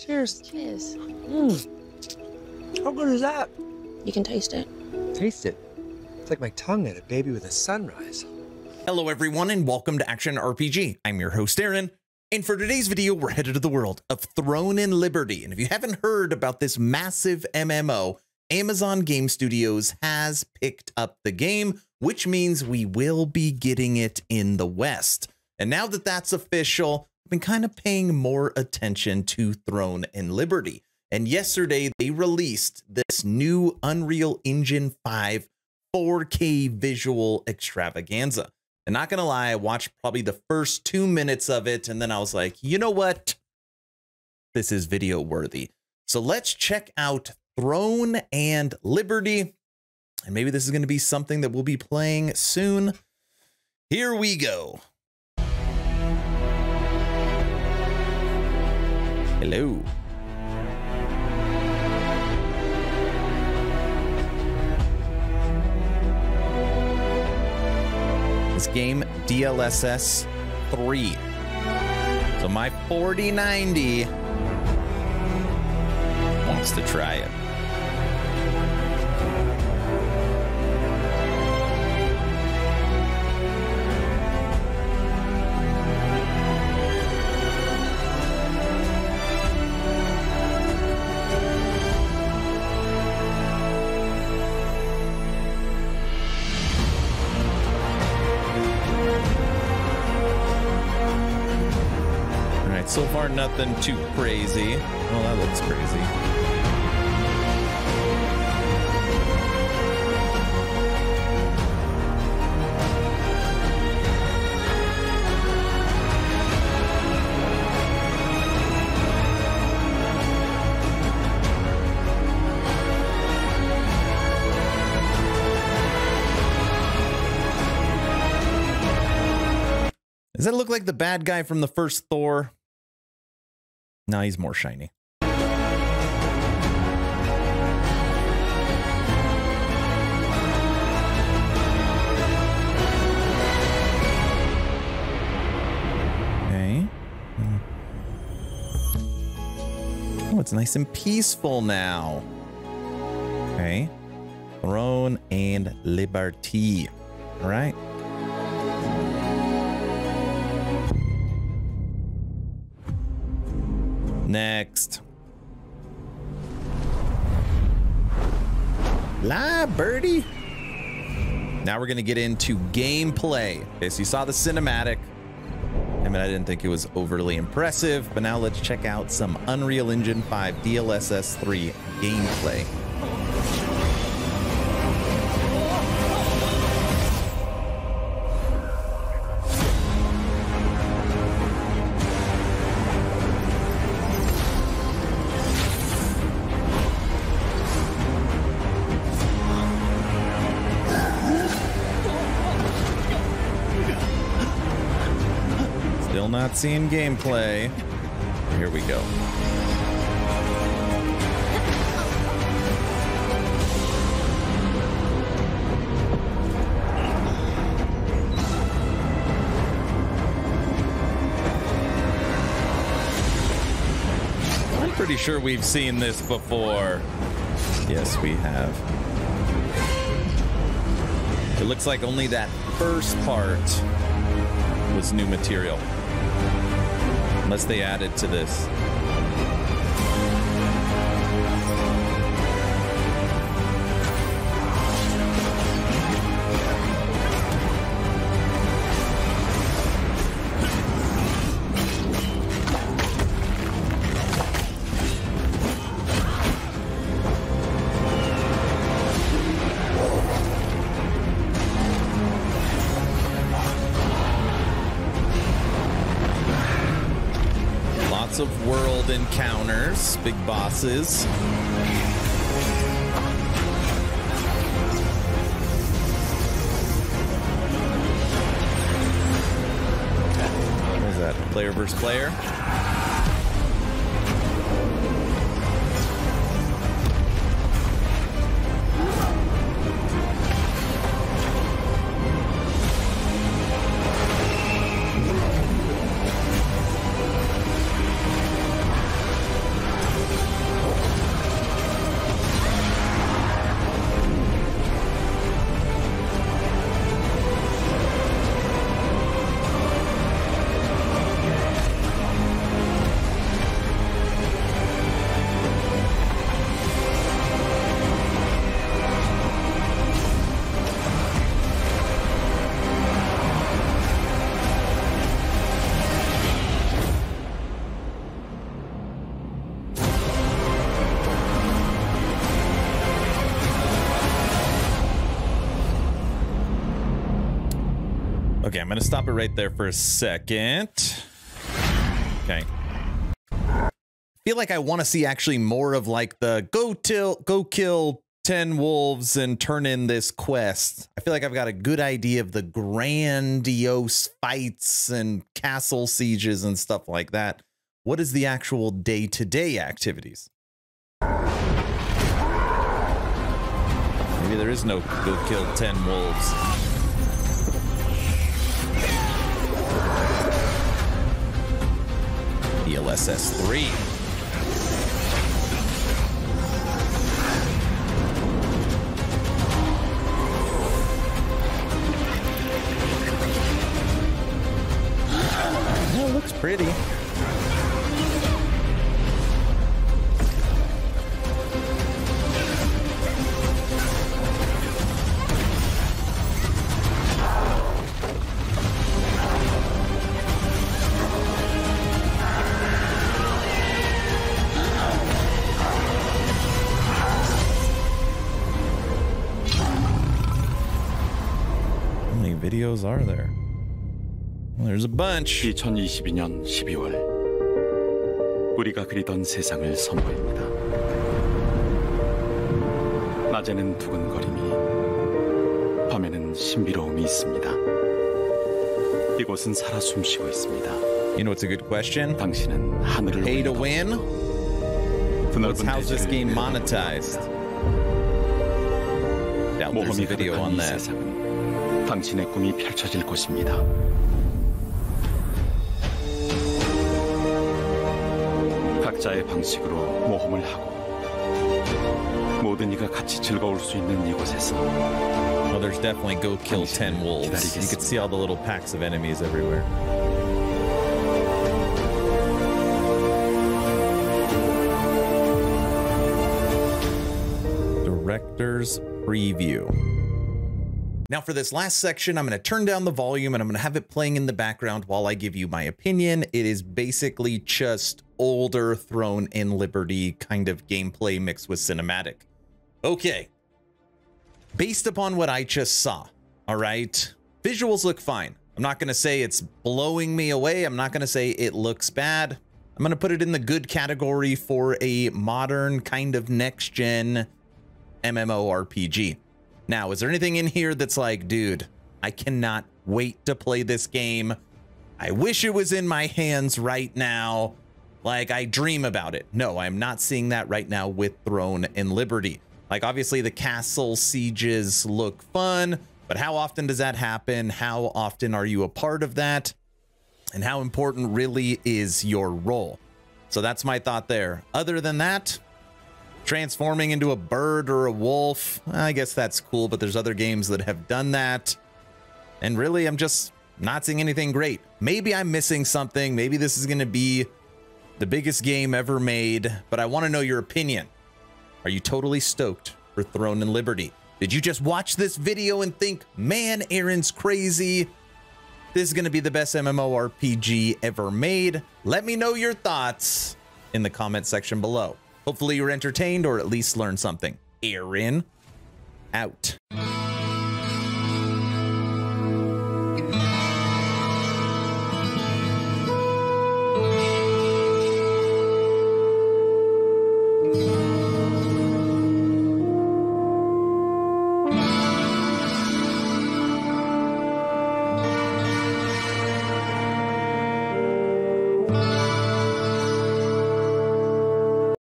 Cheers. Cheers. Mm. How good is that? You can taste it. Taste it. It's like my tongue at a baby with a sunrise. Hello everyone and welcome to Action RPG. I'm your host Aaron, and for today's video we're headed to the world of Throne and Liberty. And if you haven't heard about this massive MMO, Amazon Game Studios has picked up the game, which means we will be getting it in the West. And now that that's official, Been kind of paying more attention to Throne and Liberty. And yesterday they released this new Unreal Engine 5 4K visual extravaganza. And not gonna lie, I watched probably the first two minutes of it, and then I was like, you know what? This is video worthy. So let's check out Throne and Liberty. And maybe this is gonna be something that we'll be playing soon. Here we go. Hello. This game, DLSS 3. So my 4090 wants to try it. So far nothing too crazy. Well, that looks crazy. Does that look like the bad guy from the first Thor? No, he's more shiny. Okay. Hmm. Oh, it's nice and peaceful now. Okay. Throne and Liberty. All right. Next. La birdie. Now we're going to get into gameplay. Okay, so you saw the cinematic. I mean, I didn't think it was overly impressive, but now let's check out some Unreal Engine 5 DLSS 3 gameplay. Still not seeing gameplay. Here we go. I'm pretty sure we've seen this before. Yes, we have. It looks like only that first part was new material. Unless they added to this. World encounters, big bosses. What is that? Player versus player? Okay, I'm gonna stop it right there for a second. Okay. Feel like I want to see actually more of like the go till go kill 10 wolves and turn in this quest. I feel like I've got a good idea of the grandiose fights and castle sieges and stuff like that. What is the actual day-to-day activities? Maybe there is no go kill 10 wolves. DLSS 3. Yeah, it looks pretty. Videos are there? Well, there's a bunch. 2022년 12월 우리가 그리던 세상을 선보입니다. 낮에는 두근거림이 밤에는 신비로움이 있습니다. 이곳은 살아 숨쉬고 있습니다. You know what's a good question? 당신은 하늘을 Pay to win? 드넓은 How's this game monetized? Doubt there's a video on 이 that. 당신의 꿈이 펼쳐질 곳입니다. 각자의 방식으로 모험을 하고 모든 이가 같이 즐거울 수 있는 이곳에서 Well, there's definitely go kill 10 wolves. You could see all the little packs of enemies everywhere. Director's preview. Now, for this last section, I'm going to turn down the volume and I'm going to have it playing in the background while I give you my opinion. It is basically just older Throne and Liberty kind of gameplay mixed with cinematic. Okay, based upon what I just saw, all right, visuals look fine. I'm not going to say it's blowing me away. I'm not going to say it looks bad. I'm going to put it in the good category for a modern kind of next gen MMORPG. Now, is there anything in here that's like, dude, I cannot wait to play this game. I wish it was in my hands right now. Like, I dream about it. No, I'm not seeing that right now with Throne and Liberty. Like, obviously, the castle sieges look fun, but how often does that happen? How often are you a part of that? And how important really is your role? So that's my thought there. Other than that, transforming into a bird or a wolf, I guess that's cool, but there's other games that have done that. And really, I'm just not seeing anything great. Maybe I'm missing something. Maybe this is going to be the biggest game ever made, but I want to know your opinion. Are you totally stoked for Throne and Liberty? Did you just watch this video and think, man, Aaron's crazy? This is going to be the best MMORPG ever made? Let me know your thoughts in the comment section below. Hopefully, you're entertained or at least learned something. Aaron, out.